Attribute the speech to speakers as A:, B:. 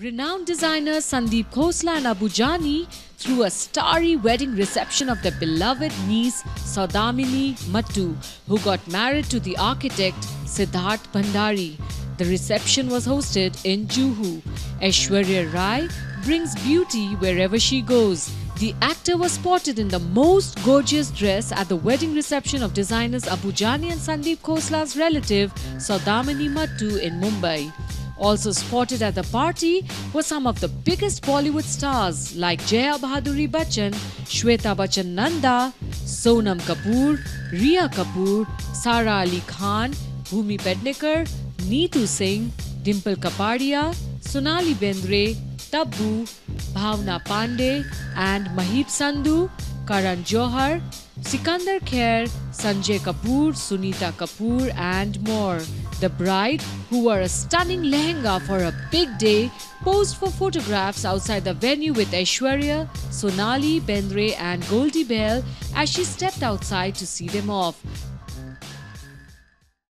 A: Renowned designer Sandeep Khosla and Abu Jani threw a starry wedding reception of their beloved niece Saudamini Mattu, who got married to the architect Siddharth Bhandari. The reception was hosted in Juhu. Aishwarya Rai brings beauty wherever she goes. The actor was spotted in the most gorgeous dress at the wedding reception of designers Abu Jani and Sandeep Khosla's relative Saudamini Mattu in Mumbai. Also spotted at the party were some of the biggest Bollywood stars like Jaya Bhaduri Bachchan, Shweta Bachchan Nanda, Sonam Kapoor, Rhea Kapoor, Sara Ali Khan, Bhumi Pednekar, Neetu Singh, Dimple Kapadia, Sonali Bendre, Tabu, Bhavna Pandey, and Mahip Sandhu, Karan Johar, Sikandar Kher, Sanjay Kapoor, Sunita Kapoor, and more. The bride, who wore a stunning lehenga for a big day, posed for photographs outside the venue with Aishwarya, Sonali, Bendre, and Goldie Behl as she stepped outside to see them off.